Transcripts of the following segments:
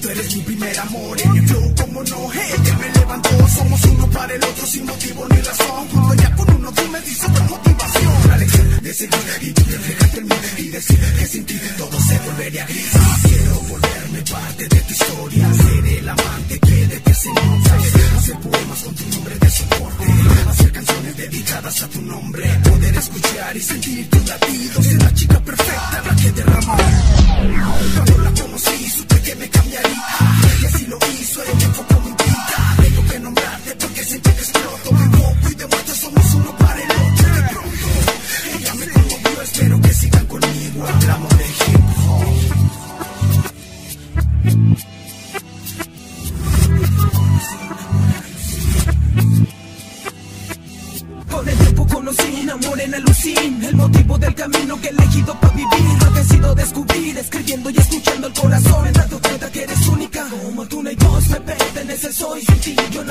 tú eres mi primer amor En el flow como no, que me levantó Somos uno para el otro sin motivo ni razón Junto ya con uno tú me dices otra motivación La lección de seguir y tú reflejarte en mí Y decir que sin ti todo se volvería gris Quiero volverme parte de tu historia Ser el amante que de ti se nota Hacer poemas con tu nombre de soporte Hacer canciones dedicadas a tu nombre Poder escuchar y sentir tu latido enamoré en El motivo del camino que he elegido para vivir. Lo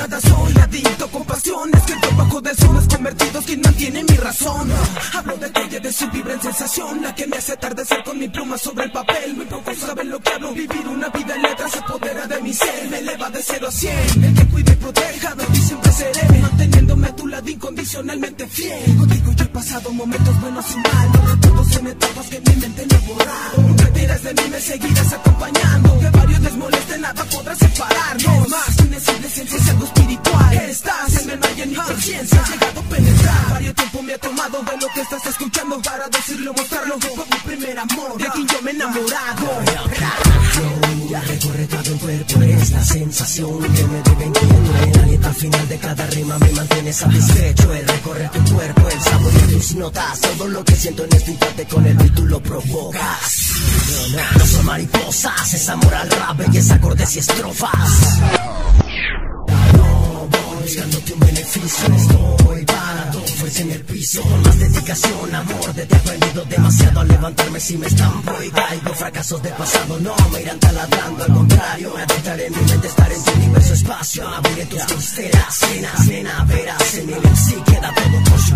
nada soy, adicto con pasión Escrito bajo de sones convertidos quien mantiene mi razón. Hablo de aquella de su vibra en sensación La que me hace atardecer con mi pluma sobre el papel. Muy pocos saben lo que hablo Vivir una vida en letras se apodera de mi ser Me eleva de 0 a 100 El que cuide y proteja, de ti siempre seré Manteniéndome a tu lado incondicionalmente fiel. Contigo yo he pasado momentos buenos y malos Todos en que mi mente no borrado Nunca te irás de mí, me seguirás acompañando Que varios penetrar. Varios tiempo me ha tomado de lo que estás escuchando Para decirlo, mostrarlo. Fue mi primer amor De quien yo me he enamorado. Ya recorre todo el cuerpo, es la sensación que me debe encuentro El aliento al final de cada rima me mantiene satisfecho. El recorrer tu cuerpo, el sabor de tus notas. Todo lo que siento en este instante con el beat tú lo provocas. No son mariposas, es amor al rap, belleza, acordes y estrofas. No voy buscándote un beneficio, estoy parado, fuerza en el piso. Más dedicación, amor, de ti he aprendido demasiado a levantarme si me estampo y caigo Fracasos del pasado. No me irán taladrando, al contrario Me adentraré en mi mente, estar en tu universo espacio Abriré tus costeras, cenas, nena, verás En mi sí queda todo por su